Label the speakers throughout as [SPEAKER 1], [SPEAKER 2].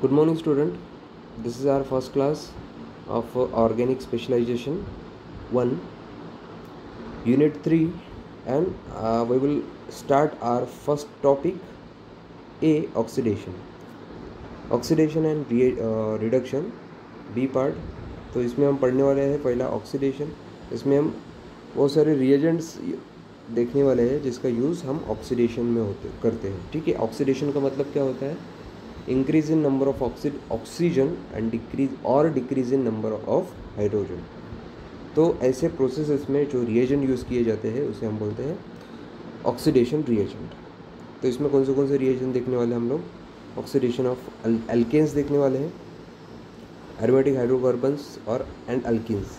[SPEAKER 1] Good morning student this is our first class of organic specialization one unit three and we will start our first topic A oxidation oxidation and reduction B part तो इसमें हम पढ़ने वाले हैं पहला oxidation इसमें हम बहुत सारे रिएजेंट्स देखने वाले हैं जिसका यूज़ हम ऑक्सीडेशन में होते, करते हैं। ठीक है ऑक्सीडेशन का मतलब क्या होता है? Increase in number of oxide oxygen and decrease और decrease in number of hydrogen तो ऐसे प्रोसेसेस में जो रिएजेंट यूज़ किए जाते हैं, उसे हम बोलते हैं ऑक्सीडेशन रिएजेंट तो इसमें कौन से कौन से रिएजेंट देखने वाले हम लोग? ऑक्सीडेशन ऑफ़ एल्केन्स देखने वाले हैं। एरोमेटिक हाइड्रोकार्बन्स और and alkenes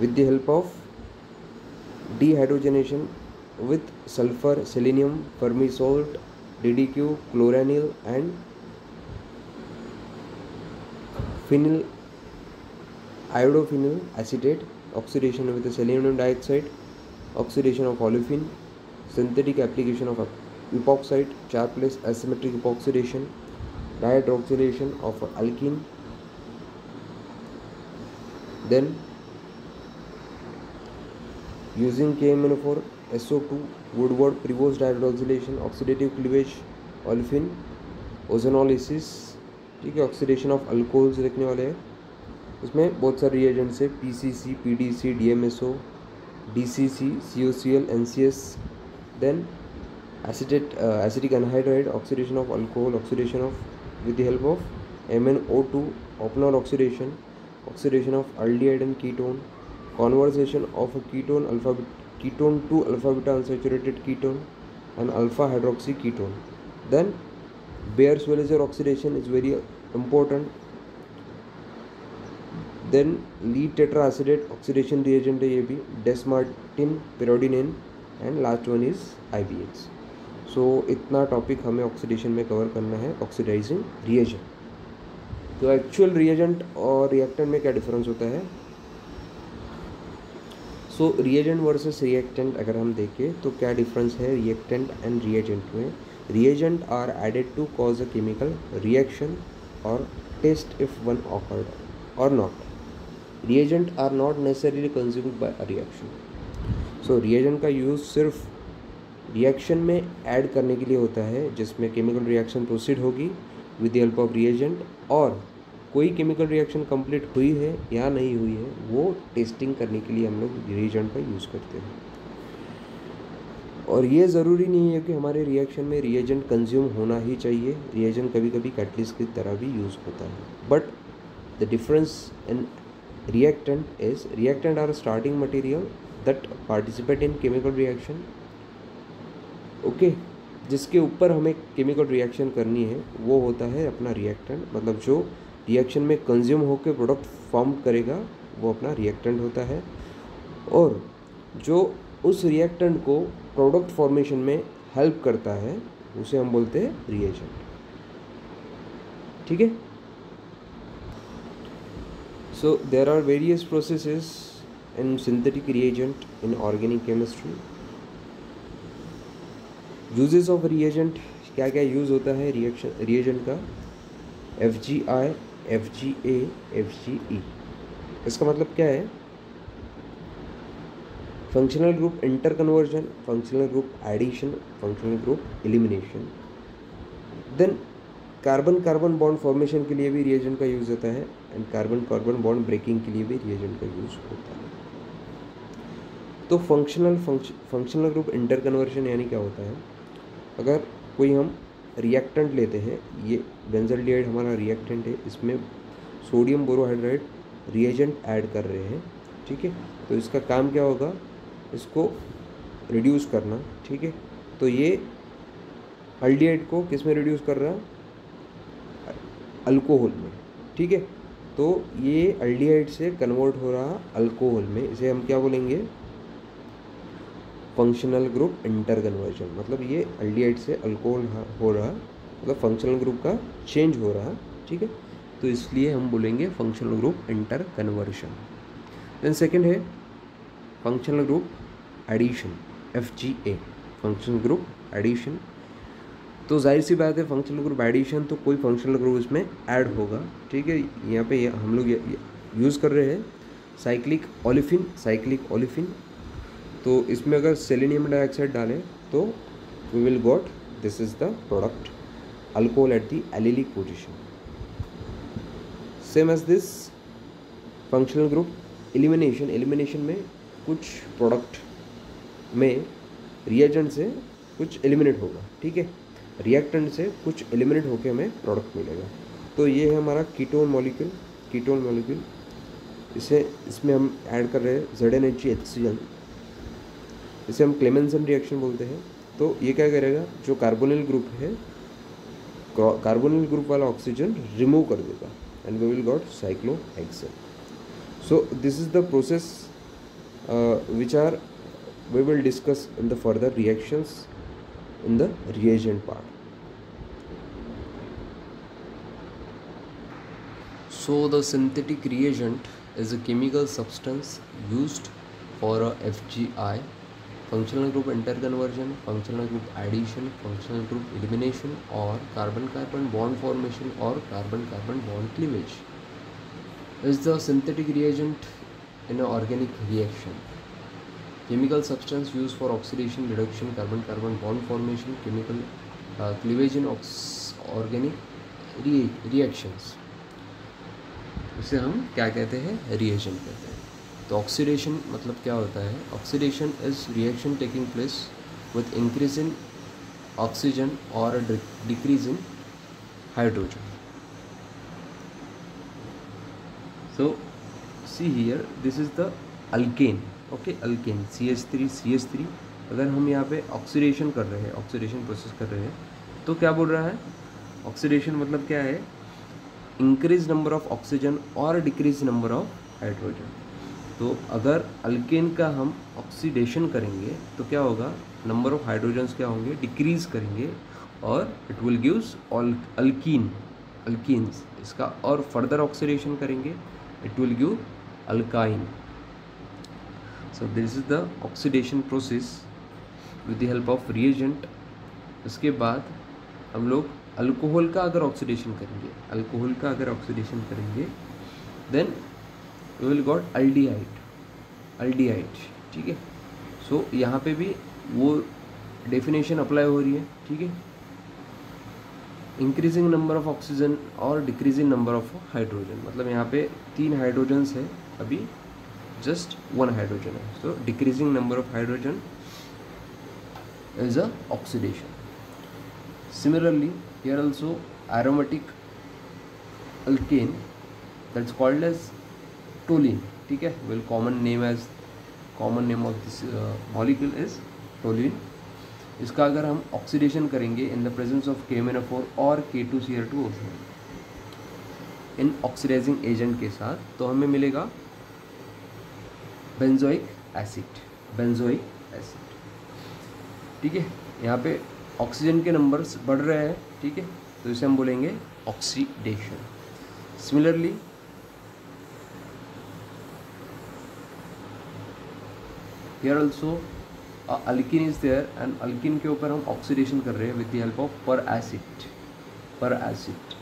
[SPEAKER 1] with the help of dehydrogenation with sulfur, selenium fermisalt ddq chloranil and phenyl iodophenyl acetate oxidation with the selenium dioxide oxidation of olefin synthetic application of epoxide char plus asymmetric epoxidation dihydroxylation of alkene then using KMNO4 S O SO2, Woodward, Prevost dihydroxylation, oxidative cleavage olefin ozonolysis ठीक है oxidation of alcohols देखने वाले हैं। उसमें बहुत सारे reagents है P C C P D C D M S O D C C C O C L N C S then acetate acidic anhydride oxidation of alcohol oxidation of with the help of M N O two Oppenauer oxidation oxidation of aldehyde and ketone conversation of ketone alphabet ketone to alpha beta unsaturated ketone and alpha hydroxy ketone then Baeyer-Swelliger oxidation is very important then lead tetraacetate oxidation reagent है ये भी desmartin pyridine and last one is IBX so so, इतना topic हमें oxidation में cover करना है oxidising reagent तो actual reagent और रिएक्टेंट में क्या डिफरेंस होता है सो रिएजेंट वर्सेस रिएक्टेंट अगर हम देखें तो क्या डिफरेंस है रिएक्टेंट एंड रिएजेंट में? Reagent are added to cause a chemical reaction or test if one occurred or not reagent are not necessarily consumed by a reaction so reagent का use सिर्फ़ reaction में add करने के लिए होता है, जिसमें केमिकल रिएक्शन प्रोसीड होगी with the help of reagent और कोई केमिकल रिएक्शन कंप्लीट हुई है या नहीं हुई है, वो टेस्टिंग करने के लिए हम लोग रिएजेंट का यूज़ करते हैं। और ये ज़रूरी नहीं है कि हमारे रिएक्शन में रिएजेंट कंज्यूम होना ही चाहिए। रिएजेंट कभी कभी कैटलिस्ट की तरह भी यूज़ होता है। But the difference in reactant is reactant are starting material that participate in chemical reaction okay जिसके ऊपर हमें केमिकल रिएक्शन करनी है, वो होता है अपना रिएक्टेंट मतलब जो रिएक्शन में कंज्यूम होकर प्रोडक्ट फॉर्म करेगा, वो अपना रिएक्टेंट होता है। और जो उस रिएक्टेंट को प्रोडक्ट फॉर्मेशन में हेल्प करता है, उसे हम बोलते हैं रिएजेंट ठीक है? So there are various processes in synthetic reagent in organic chemistry uses of reagent क्या क्या यूज़ होता है रिएक्शन रिएजेंट का? F G I F G A F G E इसका मतलब क्या है? Functional group interconversion functional group addition functional group elimination then carbon carbon bond formation के लिए भी रिएजेंट का यूज़ होता है and carbon carbon bond breaking के लिए भी रिएजेंट का यूज़ होता है। तो functional functional group interconversion यानी क्या होता है? अगर कोई हम रिएक्टेंट लेते हैं। ये बेंजल्डिहाइड हमारा रिएक्टेंट है। इसमें सोडियम बोरोहाइड्राइड रिएजेंट ऐड कर रहे हैं। ठीक है? तो इसका काम क्या होगा? इसको रिड्यूस करना। ठीक है? तो ये अल्डिहाइड को किसमें रिड्यूस कर रहा है? अल्कोहल में। ठीक है? तो ये अल्डिहाइड से कन्वर्ट हो रहा अल्कोहल में। इसे हम क्या बोलेंगे? फंक्शनल ग्रुप इंटर कन्वर्जन मतलब ये अल्डिहाइड से अल्कोहल हो रहा मतलब फंक्शनल ग्रुप का चेंज हो रहा, ठीक है? तो इसलिए हम बोलेंगे functional group interconversion then second है functional group addition F G A functional group addition तो ज़ाहिर सी बात है फंक्शनल ग्रुप एडिशन तो कोई फंक्शनल ग्रुप इसमें ऐड होगा, ठीक है? यहाँ पे हम लोग यूज़ कर रहे हैं साइक्लिक ओलिफिन साइक्लिक ओलिफिन तो इसमें अगर सेलेनियम डाइऑक्साइड डालें तो we will got this is the product alcohol at the allylic position same as this functional group elimination elimination में कुछ प्रोडक्ट में रिएजेंट से कुछ एलिमिनेट होगा, ठीक है? रिएक्टेंट से कुछ एलिमिनेट होकर हमें प्रोडक्ट मिलेगा। तो ये है हमारा कीटोन मॉलिक्यूल कीटोन मॉलिक्यूल इसे, इसमें हम ऐड कर रहे हैं Z N H H C L इसे हम क्लेमेंसन रिएक्शन बोलते हैं। तो ये क्या करेगा? जो कार्बोनिल ग्रुप है कार्बोनिल ग्रुप वाला ऑक्सीजन रिमूव कर देगा। And we will got cyclohexane so this is the process which are we will discuss in the further reactions in the reagent part so the synthetic reagent is a chemical substance use for a F G I functional group interconversion functional group addition functional group elimination और carbon carbon bond formation और carbon carbon bond cleavage is the synthetic reagent in organic reaction chemical substance use for oxidation reduction carbon carbon bond formation chemical cleavage in organic reactions उसे हम क्या कहते हैं? Reagent कहते हैं। तो oxidation मतलब क्या होता है? Oxidation is reaction taking place with increase in oxygen और decrease in hydrogen so, see here, this is the alkane, okay? Alkane CH3 CH3 अगर हम यहाँ पे ऑक्सीडेशन कर रहे हैं ऑक्सीडेशन प्रोसेस कर रहे हैं तो क्या बोल रहा है? ऑक्सीडेशन मतलब क्या है? इंक्रीज नंबर ऑफ़ ऑक्सीजन और डिक्रीज नंबर ऑफ़ हाइड्रोजन तो अगर अल्केन का हम ऑक्सीडेशन करेंगे तो क्या होगा? नंबर ऑफ़ हाइड्रोजन्स क्या होंगे? डिक्रीज करेंगे और it will gives alkene alkenes इसका और फर्दर ऑक्सीडेशन करेंगे it will give alkyne so this is the oxidation process with the help of reagent उसके बाद हम लोग अल्कोहल का अगर ऑक्सीडेशन करेंगे अल्कोहल का अगर ऑक्सीडेशन करेंगे then you will got aldehyde aldehyde ठीक है? सो यहाँ पे भी वो डेफिनेशन अप्लाई हो रही है, ठीक है? इंक्रीजिंग नंबर ऑफ़ ऑक्सीजन और डिक्रीजिंग नंबर ऑफ़ हाइड्रोजन मतलब यहाँ पे तीन हाइड्रोजन्स है, अभी जस्ट वन हाइड्रोजन है। So decreasing number of hydrogen is a oxidation similarly here also aromatic alkane, that's called as toluene ठीक है? Well common name as common name of this molecule is toluene इसका अगर हम oxidation करेंगे in the presence of K और K two C इन oxidising agent के साथ तो हमें मिलेगा बेंजोइक एसिड बेंजोइक एसिड ठीक है? यहाँ पे ऑक्सीजन के नंबर्स बढ़ रहे हैं, ठीक है? तो इसे हम बोलेंगे oxidation similarly here also alkene is there and alkene के ऊपर हम ऑक्सीडेशन कर रहे हैं with the help of peracid peracid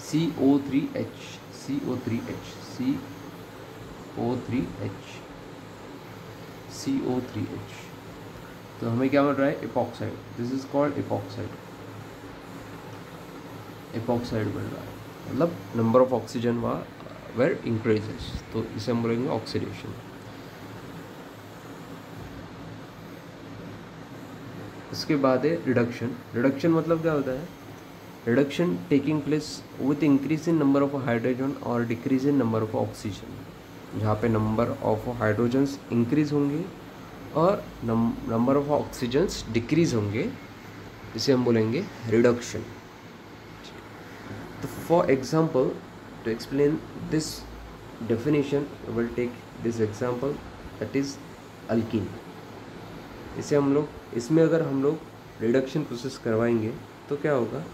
[SPEAKER 1] C O three H C O three H C O three H C O three H तो हमें क्या मिल रहा है? Epoxide this is called epoxide epoxide मिल रहा है। मतलब नंबर ऑफ़ ऑक्सीजन व वेर इंक्रीजेस तो इसे हम बोलेंगे ऑक्सीडेशन इसके बाद है रिडक्शन रिडक्शन मतलब क्या होता है? Reduction taking place with increase in number of hydrogen और decrease in number of oxygen जहाँ पे नंबर ऑफ़ हाइड्रोजन्स इंक्रीज होंगे और नंबर ऑफ़ ऑक्सीजन्स डिक्रीज होंगे, इसे हम बोलेंगे रिडक्शन तो for example to explain this definition will take this example that is alkene इसे हम लोग इसमें अगर हम लोग रिडक्शन प्रोसेस करवाएँगे तो क्या होगा?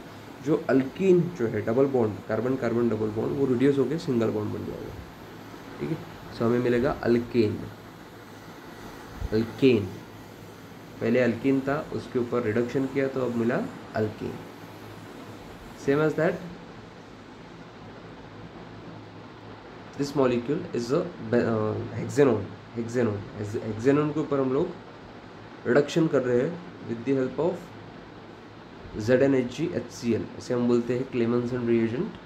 [SPEAKER 1] जो अल्किन जो है double bond carbon carbon double bond वो रिड्यूस होकर सिंगल बॉन्ड बन जाएगा। ठीक है? सो हमें मिलेगा अल्केन अल्केन पहले अल्किन था, उसके ऊपर रिडक्शन किया तो अब मिला alkene same as that this molecule is hexanon hexanon hexanon के ऊपर हम लोग रिडक्शन कर रहे हैं with the help of Z N H G H C L इसे हम बोलते हैं क्लेमेंसन रिएजेंट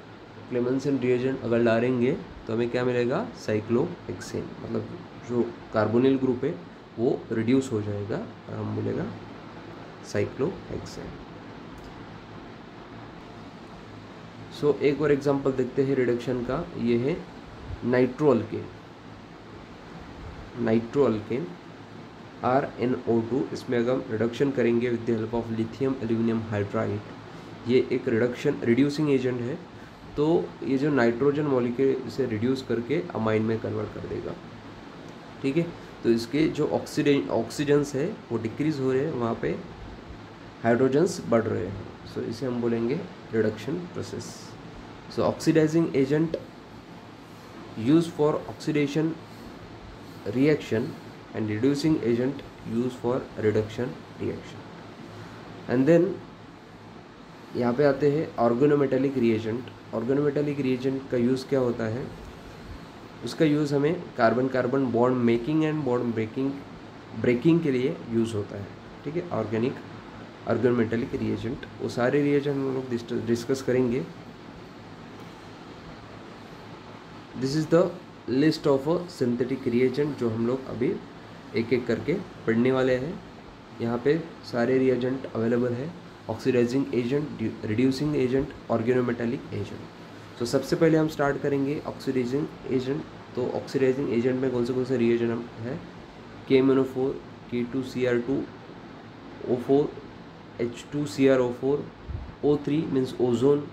[SPEAKER 1] क्लेमेंसन रिएजेंट अगर डालेंगे तो हमें क्या मिलेगा? साइक्लो एक्सेन मतलब जो कार्बोनिल ग्रुप है वो रिड्यूस हो जाएगा और हम बोलेगा साइक्लो एक्सेन सो so, एक और एग्जांपल देखते हैं रिडक्शन का। ये है nitro alkane nitro alkane R N O two, इसमें अगर हम रिडक्शन करेंगे with the help of lithium aluminium hydride ये एक रिडक्शन रिड्यूसिंग एजेंट है तो ये जो नाइट्रोजन मॉलिक्यूल इसे रिड्यूस करके अमाइन में कन्वर्ट कर देगा। ठीक है? तो इसके जो ऑक्सीडें ऑक्सीजन्स है, वो डिक्रीज हो रहे हैं, वहाँ पे हाइड्रोजन्स बढ़ रहे हैं। सो इसे हम बोलेंगे reduction process so oxidising agent use for oxidation reaction and reducing agent used for reduction reaction. And then, यहाँ पे आते हैं ऑर्गेनोमेटेलिक रिएजेंट ऑर्गेनोमेटेलिक रिएजेंट का यूज़ क्या होता है? उसका यूज़ हमें carbon carbon bond making and bond breaking breaking के लिए यूज़ होता है, ठीक है? ऑर्गेनिक ऑर्गेनोमेटेलिक रिएजेंट वो सारे रिएजेंट हम लोग डिस्कस करेंगे. This is the list of a synthetic reagent जो हम लोग अभी एक एक करके पढ़ने वाले हैं। यहाँ पे सारे रिएजेंट अवेलेबल है। Oxidising agent reducing agent organometallic agent तो सबसे पहले हम स्टार्ट करेंगे ऑक्सीडाइजिंग एजेंट तो ऑक्सीडाइजिंग एजेंट में कौन से कौन से रिएजेंट है? K M N O four K two C R two O four H two C R O four O three means ozone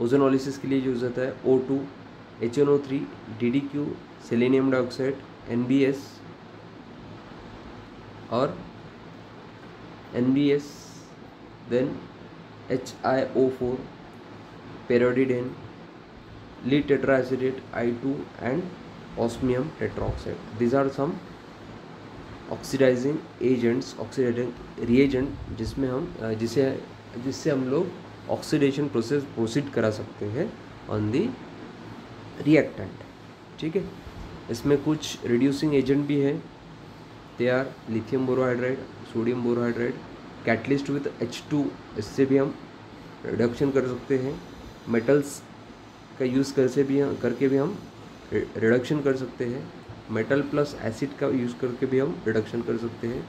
[SPEAKER 1] ozonolysis के लिए यूज़ होता है O two H N O three D D Q selenium dioxide N B S और N B S then H I O four periodinane lead tetraacetate I two and osmium tetroxide these are some oxidising agents oxidising reagent जिसमें हम जिसे, जिससे हम लोग oxidation process proceed करा सकते हैं ऑन दी रिएक्टेंट ठीक है? इसमें कुछ रिड्यूसिंग एजेंट भी है। They are lithium borohydride sodium borohydride catalyst with H two इससे भी हम रिडक्शन कर सकते हैं। मेटल्स का यूज़ कर से भी करके भी हम रिडक्शन कर सकते हैं। मेटल प्लस एसिड का यूज़ करके भी हम रिडक्शन कर सकते हैं।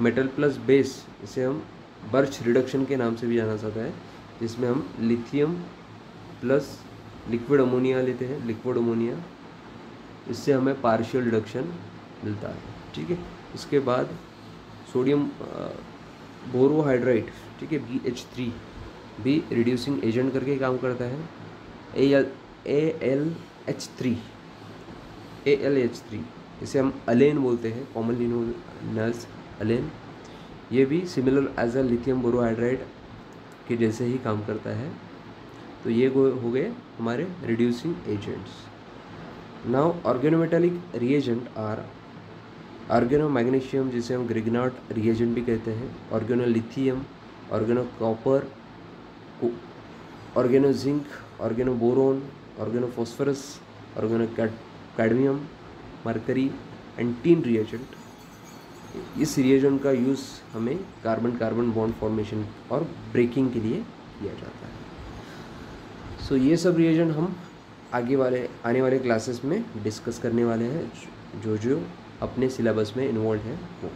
[SPEAKER 1] मेटल प्लस बेस इसे हम बर्च रिडक्शन के नाम से भी जाना जाता है, जिसमें हम लिथियम प्लस लिक्विड अमोनिया लेते हैं लिक्विड अमोनिया इससे हमें पार्शियल रिडक्शन मिलता है, ठीक है? इसके बाद सोडियम बोरोहाइड्राइड ठीक है बी एच थ्री भी रिड्यूसिंग एजेंट करके काम करता है। A L A L H three A L H three इसे हम अलेन बोलते हैं कॉमनली नोन एज अलेन। ये भी similar as a lithium borohydride के जैसे ही काम करता है। तो ये हो गए हमारे reducing agents now organometallic reagent are organo magnesium जिसे हम ग्रिगनाट रिएजेंट भी कहते हैं organo lithium organo copper organo zinc organo boron organo phosphorus organo cadmium mercury and tin reagent इस रिएजेंट का यूज़ हमें कार्बन कार्बन बॉन्ड फॉर्मेशन और breaking के लिए किया जाता है। सो so, ये सब रिएजेंट हम आगे वाले आने वाले क्लासेस में डिस्कस करने वाले हैं जो जो अपने सिलेबस में इन्वॉल्व है वो।